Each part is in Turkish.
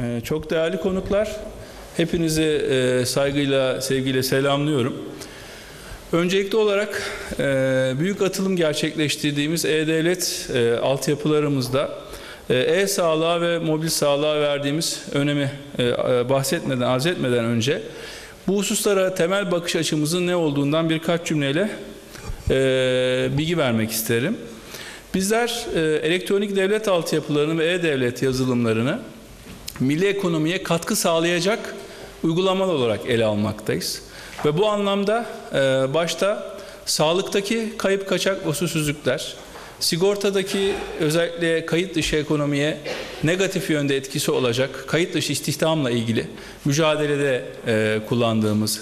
Ee, Çok değerli konuklar, hepinizi e, saygıyla, sevgiyle selamlıyorum. Öncelikli olarak e, büyük atılım gerçekleştirdiğimiz E-Devlet e, altyapılarımızda e, e-sağlığa ve mobil sağlığa verdiğimiz önemi bahsetmeden, arz etmeden önce bu hususlara temel bakış açımızın ne olduğundan birkaç cümleyle bilgi vermek isterim. Bizler elektronik devlet altyapılarını ve e-devlet yazılımlarını milli ekonomiye katkı sağlayacak uygulamalar olarak ele almaktayız. Ve bu anlamda e, başta sağlıktaki kayıp kaçak usulsüzlükler, sigortadaki özellikle kayıt dışı ekonomiye negatif yönde etkisi olacak kayıt dışı istihdamla ilgili mücadelede e, kullandığımız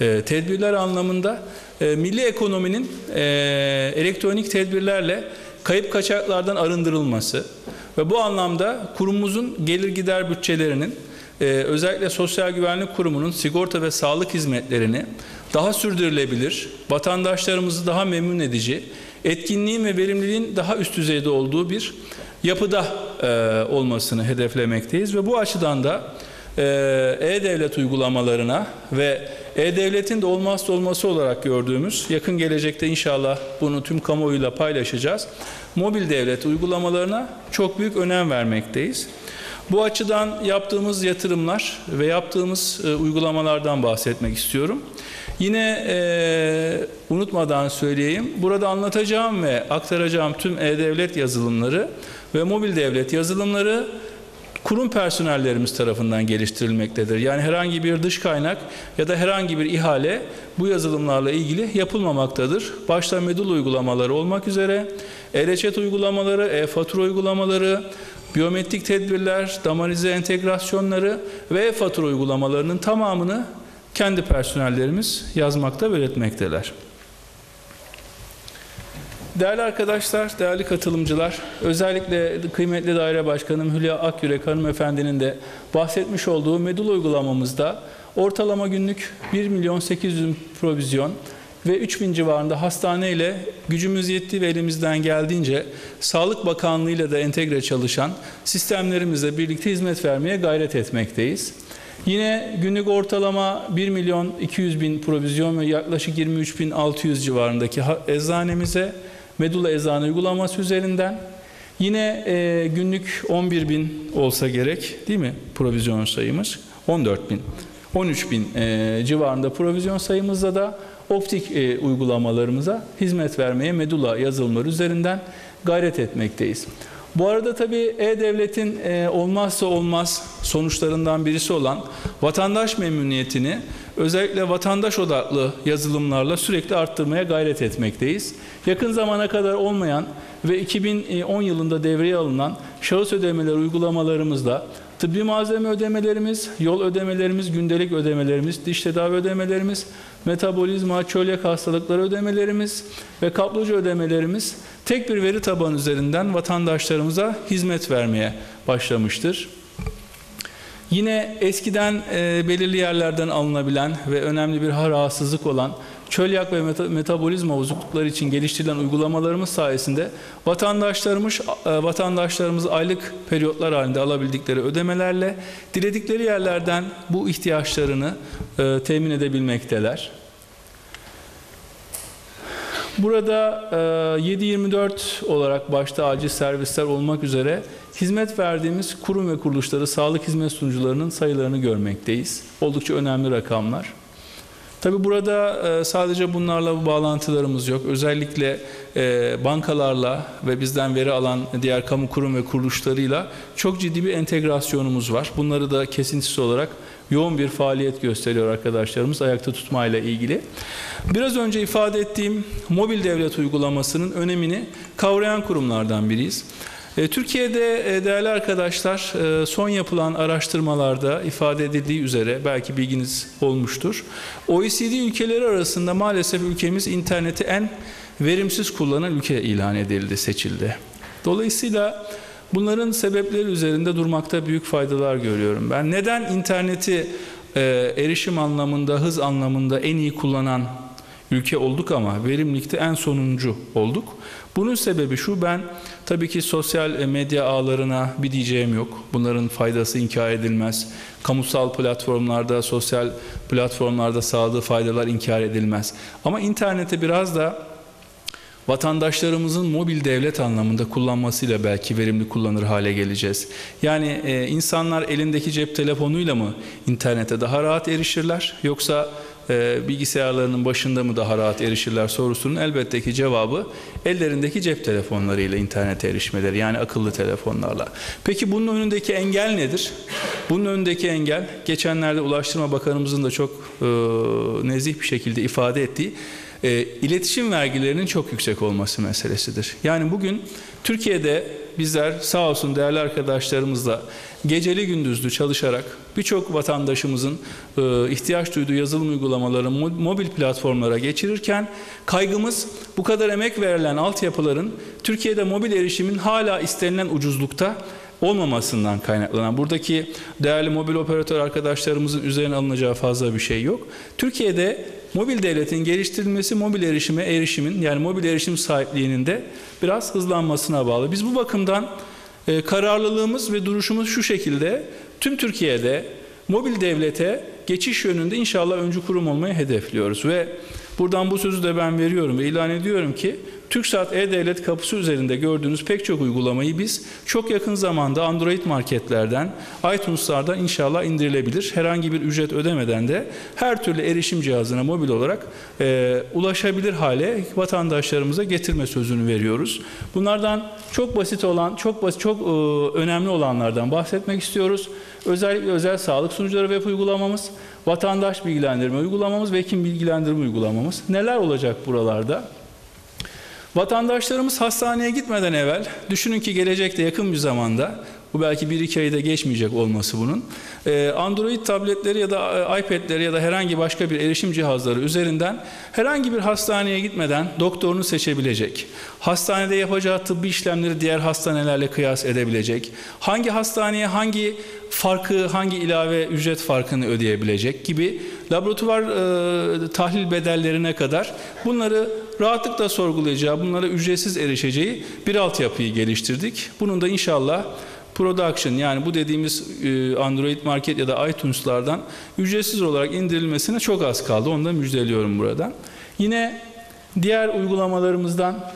e, tedbirler anlamında e, milli ekonominin e, elektronik tedbirlerle kayıp kaçaklardan arındırılması ve bu anlamda kurumumuzun gelir gider bütçelerinin e, özellikle Sosyal Güvenlik Kurumu'nun sigorta ve sağlık hizmetlerini daha sürdürülebilir, vatandaşlarımızı daha memnun edici, etkinliğin ve verimliliğin daha üst düzeyde olduğu bir yapıda e, olmasını hedeflemekteyiz. Ve bu açıdan da e, e-devlet uygulamalarına ve e-devletin de olmazsa olması olarak gördüğümüz yakın gelecekte inşallah bunu tüm kamuoyuyla paylaşacağız. Mobil devlet uygulamalarına çok büyük önem vermekteyiz. Bu açıdan yaptığımız yatırımlar ve yaptığımız e, uygulamalardan bahsetmek istiyorum. Yine e, unutmadan söyleyeyim, burada anlatacağım ve aktaracağım tüm e-devlet yazılımları ve mobil devlet yazılımları kurum personellerimiz tarafından geliştirilmektedir. Yani herhangi bir dış kaynak ya da herhangi bir ihale bu yazılımlarla ilgili yapılmamaktadır. Başta medul uygulamaları olmak üzere e-reçet uygulamaları, e-fatura uygulamaları, biyometrik tedbirler, damarize entegrasyonları ve e-fatura uygulamalarının tamamını kendi personellerimiz yazmakta ve üretmekteler. Değerli arkadaşlar, değerli katılımcılar, özellikle kıymetli daire başkanım Hülya Akyürek hanımefendinin de bahsetmiş olduğu medul uygulamamızda ortalama günlük 1 milyon 800 bin provizyon ve 3 bin civarında hastane ile gücümüz yetti ve elimizden geldiğince Sağlık Bakanlığı ile de entegre çalışan sistemlerimizle birlikte hizmet vermeye gayret etmekteyiz. Yine günlük ortalama 1 milyon 200 bin provizyon ve yaklaşık 23 bin 600 civarındaki eczanemize Medula eczane uygulaması üzerinden. Yine e, günlük 11 bin olsa gerek değil mi provizyon sayımız? 14 bin. 13 bin e, civarında provizyon sayımızda da optik e, uygulamalarımıza hizmet vermeye Medula yazılımları üzerinden gayret etmekteyiz. Bu arada tabii E-Devlet'in e, olmazsa olmaz sonuçlarından birisi olan vatandaş memnuniyetini özellikle vatandaş odaklı yazılımlarla sürekli arttırmaya gayret etmekteyiz. Yakın zamana kadar olmayan ve 2010 yılında devreye alınan şahıs ödemeleri uygulamalarımızda tıbbi malzeme ödemelerimiz, yol ödemelerimiz, gündelik ödemelerimiz, diş tedavi ödemelerimiz, metabolizma, çölyak hastalıkları ödemelerimiz ve kaplıca ödemelerimiz tek bir veri tabanı üzerinden vatandaşlarımıza hizmet vermeye başlamıştır. Yine eskiden e, belirli yerlerden alınabilen ve önemli bir rahatsızlık olan çölyak ve meta metabolizma bozuklukları için geliştirilen uygulamalarımız sayesinde vatandaşlarımız e, vatandaşlarımız aylık periyotlar halinde alabildikleri ödemelerle diledikleri yerlerden bu ihtiyaçlarını e, temin edebilmekteler. Burada e, 7-24 olarak başta acil servisler olmak üzere hizmet verdiğimiz kurum ve kuruluşları sağlık hizmet sunucularının sayılarını görmekteyiz. Oldukça önemli rakamlar. Tabi burada e, sadece bunlarla bu bağlantılarımız yok. Özellikle e, bankalarla ve bizden veri alan diğer kamu kurum ve kuruluşlarıyla çok ciddi bir entegrasyonumuz var. Bunları da kesintisiz olarak yoğun bir faaliyet gösteriyor arkadaşlarımız ayakta tutmayla ilgili. Biraz önce ifade ettiğim mobil devlet uygulamasının önemini kavrayan kurumlardan biriyiz. E, Türkiye'de e, değerli arkadaşlar e, son yapılan araştırmalarda ifade edildiği üzere belki bilginiz olmuştur. OECD ülkeleri arasında maalesef ülkemiz interneti en verimsiz kullanan ülke ilan edildi, seçildi. Dolayısıyla bunların sebepleri üzerinde durmakta büyük faydalar görüyorum. Ben neden interneti erişim anlamında, hız anlamında en iyi kullanan ülke olduk ama verimlilikte en sonuncu olduk. Bunun sebebi şu ben tabii ki sosyal medya ağlarına bir diyeceğim yok. Bunların faydası inkar edilmez. Kamusal platformlarda, sosyal platformlarda sağladığı faydalar inkar edilmez. Ama internete biraz da vatandaşlarımızın mobil devlet anlamında kullanmasıyla belki verimli kullanır hale geleceğiz. Yani e, insanlar elindeki cep telefonuyla mı internete daha rahat erişirler yoksa e, bilgisayarlarının başında mı daha rahat erişirler sorusunun elbette ki cevabı ellerindeki cep telefonlarıyla internete erişmeleri yani akıllı telefonlarla. Peki bunun önündeki engel nedir? Bunun önündeki engel geçenlerde Ulaştırma Bakanımızın da çok e, nezih bir şekilde ifade ettiği e, iletişim vergilerinin çok yüksek olması meselesidir. Yani bugün Türkiye'de bizler sağ olsun değerli arkadaşlarımızla geceli gündüzlü çalışarak birçok vatandaşımızın e, ihtiyaç duyduğu yazılım uygulamaları mo- mobil platformlara geçirirken kaygımız bu kadar emek verilen altyapıların Türkiye'de mobil erişimin hala istenilen ucuzlukta olmamasından kaynaklanan buradaki değerli mobil operatör arkadaşlarımızın üzerine alınacağı fazla bir şey yok. Türkiye'de mobil devletin geliştirilmesi mobil erişime erişimin yani mobil erişim sahipliğinin de biraz hızlanmasına bağlı. Biz bu bakımdan e, kararlılığımız ve duruşumuz şu şekilde tüm Türkiye'de mobil devlete geçiş yönünde inşallah öncü kurum olmayı hedefliyoruz ve buradan bu sözü de ben veriyorum ve ilan ediyorum ki TürkSat E-Devlet kapısı üzerinde gördüğünüz pek çok uygulamayı biz çok yakın zamanda Android marketlerden, iTunes'lardan inşallah indirilebilir. Herhangi bir ücret ödemeden de her türlü erişim cihazına mobil olarak e, ulaşabilir hale vatandaşlarımıza getirme sözünü veriyoruz. Bunlardan çok basit olan, çok basit, çok e, önemli olanlardan bahsetmek istiyoruz. Özellikle özel sağlık sunucuları web uygulamamız, vatandaş bilgilendirme uygulamamız ve hekim bilgilendirme uygulamamız. Neler olacak buralarda? Vatandaşlarımız hastaneye gitmeden evvel, düşünün ki gelecekte yakın bir zamanda, bu belki bir iki ayda geçmeyecek olması bunun, e, Android tabletleri ya da e, iPad'leri ya da herhangi başka bir erişim cihazları üzerinden herhangi bir hastaneye gitmeden doktorunu seçebilecek, hastanede yapacağı tıbbi işlemleri diğer hastanelerle kıyas edebilecek, hangi hastaneye hangi farkı, hangi ilave ücret farkını ödeyebilecek gibi laboratuvar e, tahlil bedellerine kadar bunları rahatlıkla sorgulayacağı, bunlara ücretsiz erişeceği bir altyapıyı geliştirdik. Bunun da inşallah production yani bu dediğimiz e, Android Market ya da iTunes'lardan ücretsiz olarak indirilmesine çok az kaldı. Onu da müjdeliyorum buradan. Yine diğer uygulamalarımızdan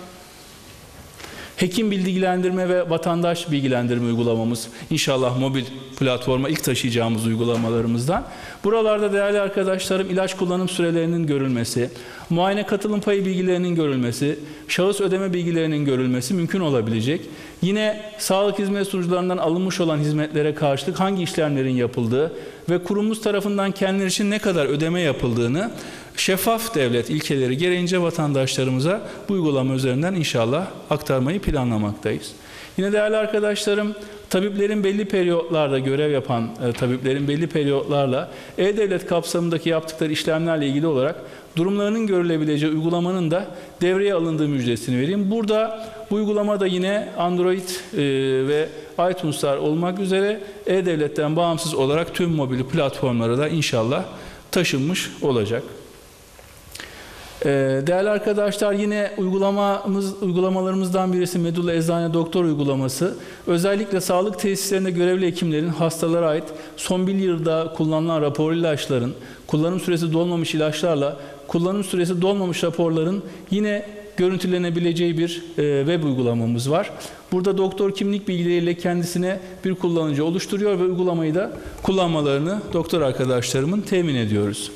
Hekim bilgilendirme ve vatandaş bilgilendirme uygulamamız inşallah mobil platforma ilk taşıyacağımız uygulamalarımızdan. Buralarda değerli arkadaşlarım ilaç kullanım sürelerinin görülmesi, muayene katılım payı bilgilerinin görülmesi, şahıs ödeme bilgilerinin görülmesi mümkün olabilecek. Yine sağlık hizmet sunucularından alınmış olan hizmetlere karşılık hangi işlemlerin yapıldığı ve kurumumuz tarafından kendileri için ne kadar ödeme yapıldığını şeffaf devlet ilkeleri gereğince vatandaşlarımıza bu uygulama üzerinden inşallah aktarmayı planlamaktayız. Yine değerli arkadaşlarım, tabiplerin belli periyotlarda görev yapan e, tabiplerin belli periyotlarla E-Devlet kapsamındaki yaptıkları işlemlerle ilgili olarak durumlarının görülebileceği uygulamanın da devreye alındığı müjdesini vereyim. Burada bu uygulama da yine Android e, ve iTunes'lar olmak üzere E-Devlet'ten bağımsız olarak tüm mobil platformlara da inşallah taşınmış olacak. Ee, Değerli arkadaşlar yine uygulamamız uygulamalarımızdan birisi Medulla Eczane Doktor uygulaması. Özellikle sağlık tesislerinde görevli hekimlerin hastalara ait son bir yılda kullanılan raporlu ilaçların, kullanım süresi dolmamış ilaçlarla kullanım süresi dolmamış raporların yine görüntülenebileceği bir e, web uygulamamız var. Burada doktor kimlik bilgileriyle kendisine bir kullanıcı oluşturuyor ve uygulamayı da kullanmalarını doktor arkadaşlarımın temin ediyoruz.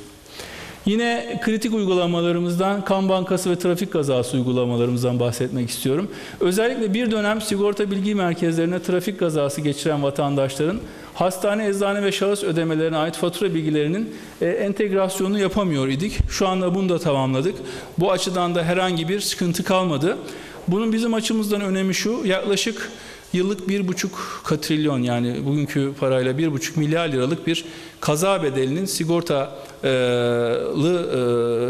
Yine kritik uygulamalarımızdan kan bankası ve trafik kazası uygulamalarımızdan bahsetmek istiyorum. Özellikle bir dönem sigorta bilgi merkezlerine trafik kazası geçiren vatandaşların hastane, eczane ve şahıs ödemelerine ait fatura bilgilerinin e, entegrasyonunu yapamıyor idik. Şu anda bunu da tamamladık. Bu açıdan da herhangi bir sıkıntı kalmadı. Bunun bizim açımızdan önemi şu, yaklaşık yıllık bir buçuk katrilyon yani bugünkü parayla bir buçuk milyar liralık bir kaza bedelinin sigortalı e,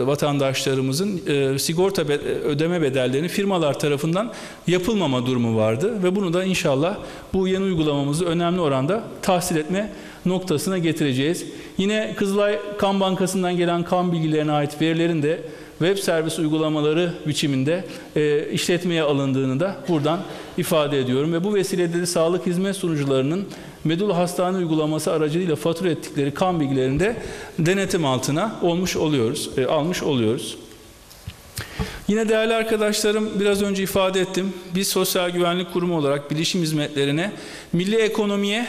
vatandaşlarımızın e, sigorta ödeme bedellerini firmalar tarafından yapılmama durumu vardı ve bunu da inşallah bu yeni uygulamamızı önemli oranda tahsil etme noktasına getireceğiz. Yine Kızılay Kan Bankası'ndan gelen kan bilgilerine ait verilerin de web servis uygulamaları biçiminde e, işletmeye alındığını da buradan ifade ediyorum. Ve bu vesileyle de sağlık hizmet sunucularının Medul Hastane uygulaması aracılığıyla fatura ettikleri kan bilgilerinde denetim altına olmuş oluyoruz, e, almış oluyoruz. Yine değerli arkadaşlarım biraz önce ifade ettim. Biz Sosyal Güvenlik Kurumu olarak bilişim hizmetlerine milli ekonomiye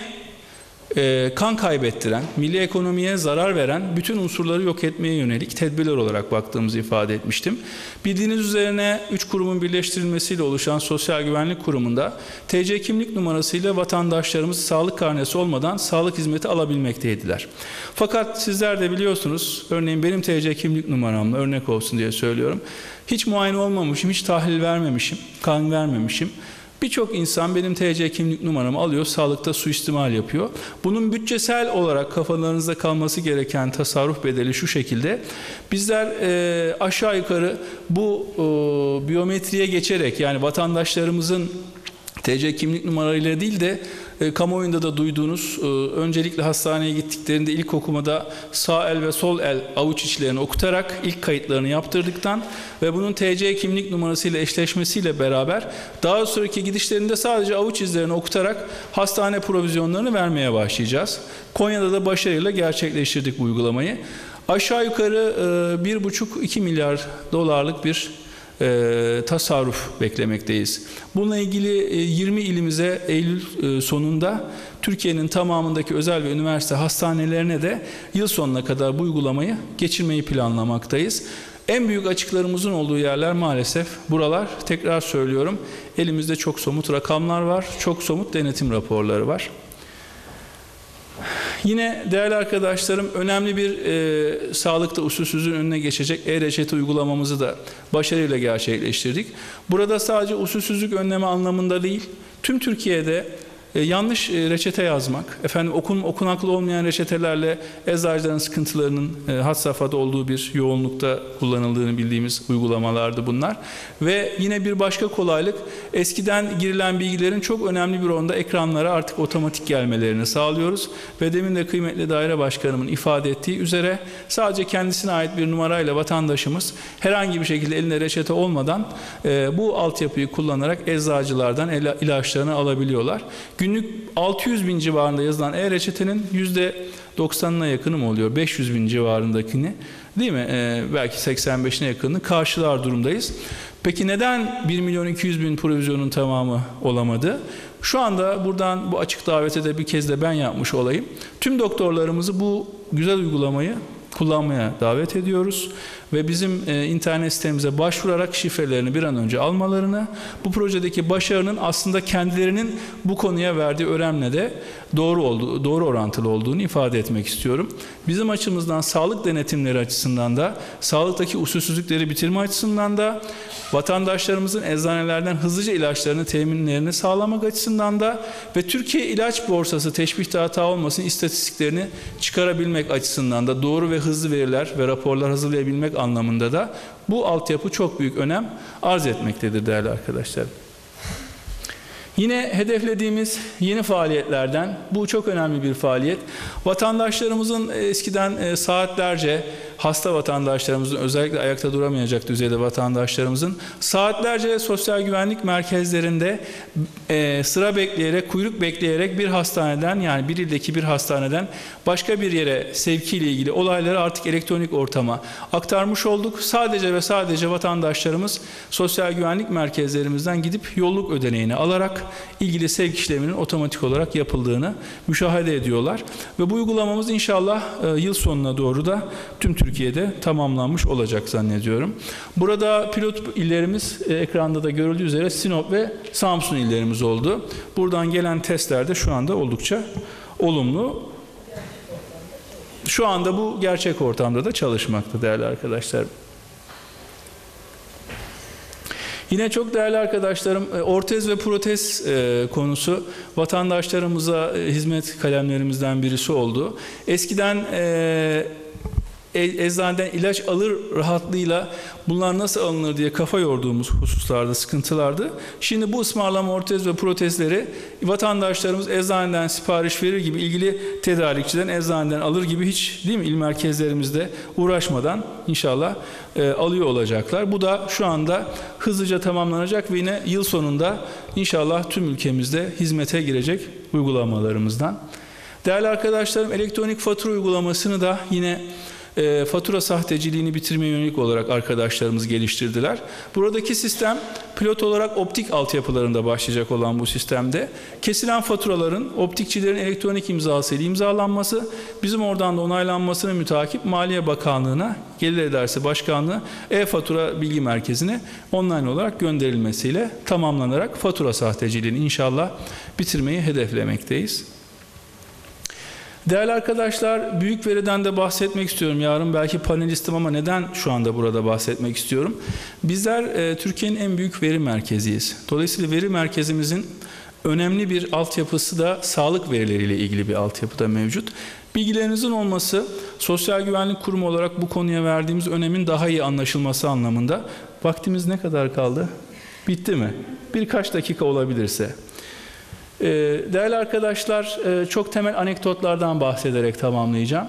e, kan kaybettiren, milli ekonomiye zarar veren bütün unsurları yok etmeye yönelik tedbirler olarak baktığımızı ifade etmiştim. Bildiğiniz üzerine 3 kurumun birleştirilmesiyle oluşan Sosyal Güvenlik Kurumu'nda TC kimlik numarasıyla vatandaşlarımız sağlık karnesi olmadan sağlık hizmeti alabilmekteydiler. Fakat sizler de biliyorsunuz, örneğin benim TC kimlik numaramla örnek olsun diye söylüyorum. Hiç muayene olmamışım, hiç tahlil vermemişim, kan vermemişim. Birçok insan benim TC kimlik numaramı alıyor, sağlıkta suistimal yapıyor. Bunun bütçesel olarak kafalarınızda kalması gereken tasarruf bedeli şu şekilde. Bizler e, aşağı yukarı bu e, biyometriye geçerek yani vatandaşlarımızın TC kimlik numaralarıyla değil de e, kamuoyunda da duyduğunuz e, öncelikle hastaneye gittiklerinde ilk okumada sağ el ve sol el avuç içlerini okutarak ilk kayıtlarını yaptırdıktan ve bunun TC kimlik numarasıyla eşleşmesiyle beraber daha sonraki gidişlerinde sadece avuç izlerini okutarak hastane provizyonlarını vermeye başlayacağız. Konya'da da başarıyla gerçekleştirdik bu uygulamayı. Aşağı yukarı e, 1,5-2 milyar dolarlık bir e, tasarruf beklemekteyiz. Bununla ilgili e, 20 ilimize Eylül e, sonunda Türkiye'nin tamamındaki özel ve üniversite hastanelerine de yıl sonuna kadar bu uygulamayı geçirmeyi planlamaktayız. En büyük açıklarımızın olduğu yerler maalesef buralar. Tekrar söylüyorum elimizde çok somut rakamlar var, çok somut denetim raporları var. Yine değerli arkadaşlarım önemli bir e, sağlıkta usulsüzlüğün önüne geçecek e-reçete uygulamamızı da başarıyla gerçekleştirdik. Burada sadece usulsüzlük önleme anlamında değil, tüm Türkiye'de e, yanlış e, reçete yazmak, efendim okun, okunaklı olmayan reçetelerle eczacıların sıkıntılarının e, had safhada olduğu bir yoğunlukta kullanıldığını bildiğimiz uygulamalardı bunlar. Ve yine bir başka kolaylık eskiden girilen bilgilerin çok önemli bir oranda ekranlara artık otomatik gelmelerini sağlıyoruz. Ve demin de kıymetli daire başkanımın ifade ettiği üzere sadece kendisine ait bir numarayla vatandaşımız herhangi bir şekilde eline reçete olmadan e, bu altyapıyı kullanarak eczacılardan ilaçlarını alabiliyorlar. Günlük 600 bin civarında yazılan e-reçetenin %90'ına yakını mı oluyor? 500 bin civarındakini değil mi? Ee, belki 85'ine yakınını karşılar durumdayız. Peki neden 1 milyon 200 bin provizyonun tamamı olamadı? Şu anda buradan bu açık davete de bir kez de ben yapmış olayım. Tüm doktorlarımızı bu güzel uygulamayı kullanmaya davet ediyoruz ve bizim e, internet sitemize başvurarak şifrelerini bir an önce almalarını, bu projedeki başarının aslında kendilerinin bu konuya verdiği önemle de doğru olduğu, doğru orantılı olduğunu ifade etmek istiyorum. Bizim açımızdan sağlık denetimleri açısından da, sağlıktaki usulsüzlükleri bitirme açısından da, vatandaşlarımızın eczanelerden hızlıca ilaçlarını teminlerini sağlamak açısından da ve Türkiye İlaç Borsası teşbihte hata olmasın istatistiklerini çıkarabilmek açısından da doğru ve hızlı veriler ve raporlar hazırlayabilmek anlamında da bu altyapı çok büyük önem arz etmektedir değerli arkadaşlar. Yine hedeflediğimiz yeni faaliyetlerden bu çok önemli bir faaliyet. Vatandaşlarımızın eskiden e, saatlerce hasta vatandaşlarımızın özellikle ayakta duramayacak düzeyde vatandaşlarımızın saatlerce sosyal güvenlik merkezlerinde e, sıra bekleyerek, kuyruk bekleyerek bir hastaneden yani bir ildeki bir hastaneden başka bir yere sevkiyle ilgili olayları artık elektronik ortama aktarmış olduk. Sadece ve sadece vatandaşlarımız sosyal güvenlik merkezlerimizden gidip yolluk ödeneğini alarak ilgili sevk işleminin otomatik olarak yapıldığını müşahede ediyorlar. Ve bu uygulamamız inşallah e, yıl sonuna doğru da tüm Türkiye'de tamamlanmış olacak zannediyorum. Burada pilot illerimiz e, ekranda da görüldüğü üzere Sinop ve Samsun illerimiz oldu. Buradan gelen testler de şu anda oldukça olumlu. Şu anda bu gerçek ortamda da çalışmakta değerli arkadaşlar. Yine çok değerli arkadaşlarım e, ortez ve protez e, konusu vatandaşlarımıza e, hizmet kalemlerimizden birisi oldu. Eskiden e- eczaneden ilaç alır rahatlığıyla bunlar nasıl alınır diye kafa yorduğumuz hususlarda sıkıntılardı. Şimdi bu ısmarlama ortez ve protezleri vatandaşlarımız eczaneden sipariş verir gibi ilgili tedarikçiden eczaneden alır gibi hiç değil mi il merkezlerimizde uğraşmadan inşallah e, alıyor olacaklar. Bu da şu anda hızlıca tamamlanacak ve yine yıl sonunda inşallah tüm ülkemizde hizmete girecek uygulamalarımızdan. Değerli arkadaşlarım elektronik fatura uygulamasını da yine e, fatura sahteciliğini bitirmeye yönelik olarak arkadaşlarımız geliştirdiler. Buradaki sistem pilot olarak optik altyapılarında başlayacak olan bu sistemde kesilen faturaların optikçilerin elektronik imzasıyla imzalanması, bizim oradan da onaylanmasına mütakip Maliye Bakanlığı'na Gelir Edersi Başkanlığı e-fatura bilgi merkezine online olarak gönderilmesiyle tamamlanarak fatura sahteciliğini inşallah bitirmeyi hedeflemekteyiz. Değerli arkadaşlar, büyük veriden de bahsetmek istiyorum. Yarın belki panelistim ama neden şu anda burada bahsetmek istiyorum? Bizler e, Türkiye'nin en büyük veri merkeziyiz. Dolayısıyla veri merkezimizin önemli bir altyapısı da sağlık verileriyle ilgili bir altyapı da mevcut. Bilgilerinizin olması Sosyal Güvenlik Kurumu olarak bu konuya verdiğimiz önemin daha iyi anlaşılması anlamında. Vaktimiz ne kadar kaldı? Bitti mi? Birkaç dakika olabilirse. Ee, Değerli arkadaşlar, e, çok temel anekdotlardan bahsederek tamamlayacağım.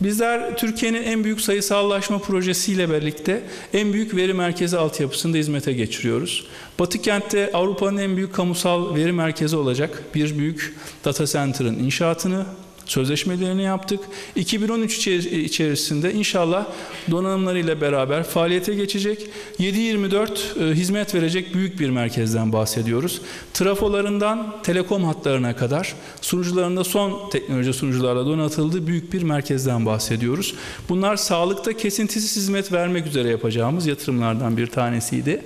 Bizler Türkiye'nin en büyük sayısallaşma projesiyle birlikte en büyük veri merkezi altyapısını da hizmete geçiriyoruz. Batı kentte Avrupa'nın en büyük kamusal veri merkezi olacak bir büyük data center'ın inşaatını sözleşmelerini yaptık. 2013 içer- içerisinde inşallah donanımlarıyla beraber faaliyete geçecek 7-24 e, hizmet verecek büyük bir merkezden bahsediyoruz. Trafolarından telekom hatlarına kadar sunucularında son teknoloji sunucularla donatıldığı büyük bir merkezden bahsediyoruz. Bunlar sağlıkta kesintisiz hizmet vermek üzere yapacağımız yatırımlardan bir tanesiydi.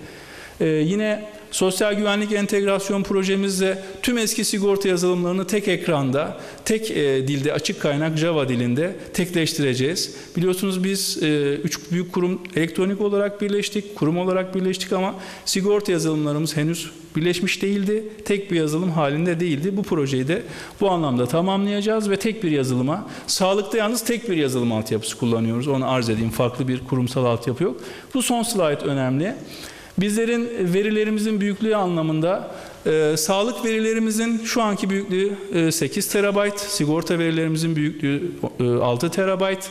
Ee, yine sosyal güvenlik entegrasyon projemizde tüm eski sigorta yazılımlarını tek ekranda, tek e, dilde, açık kaynak Java dilinde tekleştireceğiz. Biliyorsunuz biz e, üç büyük kurum elektronik olarak birleştik, kurum olarak birleştik ama sigorta yazılımlarımız henüz birleşmiş değildi. Tek bir yazılım halinde değildi. Bu projeyi de bu anlamda tamamlayacağız ve tek bir yazılıma, sağlıkta yalnız tek bir yazılım altyapısı kullanıyoruz. Onu arz edeyim. Farklı bir kurumsal altyapı yok. Bu son slide önemli. Bizlerin verilerimizin büyüklüğü anlamında e, sağlık verilerimizin şu anki büyüklüğü e, 8 terabayt, sigorta verilerimizin büyüklüğü e, 6 terabayt,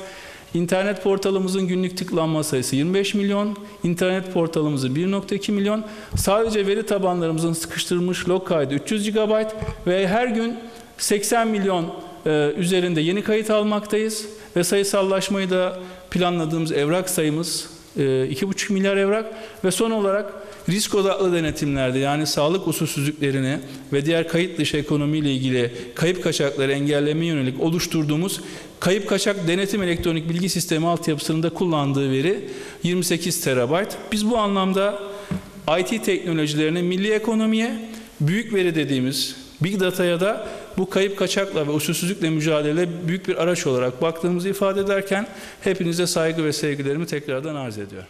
internet portalımızın günlük tıklanma sayısı 25 milyon, internet portalımızın 1.2 milyon, sadece veri tabanlarımızın sıkıştırılmış log kaydı 300 GB ve her gün 80 milyon e, üzerinde yeni kayıt almaktayız ve sayısallaşmayı da planladığımız evrak sayımız 2,5 milyar evrak ve son olarak risk odaklı denetimlerde yani sağlık usulsüzlüklerini ve diğer kayıt dışı ekonomiyle ilgili kayıp kaçakları engellemeye yönelik oluşturduğumuz kayıp kaçak denetim elektronik bilgi sistemi altyapısında kullandığı veri 28 terabayt. Biz bu anlamda IT teknolojilerini milli ekonomiye büyük veri dediğimiz Big Data'ya da bu kayıp kaçakla ve usulsüzlükle mücadele büyük bir araç olarak baktığımızı ifade ederken hepinize saygı ve sevgilerimi tekrardan arz ediyorum.